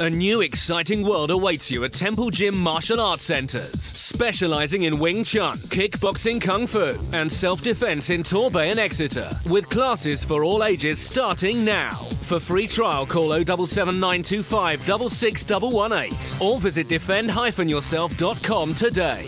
A new exciting world awaits you at Temple Gym Martial Arts Centers, specializing in Wing Chun, kickboxing, kung fu, and self-defense in Torbay and Exeter, with classes for all ages starting now. For free trial, call 077 or visit defend-yourself.com today.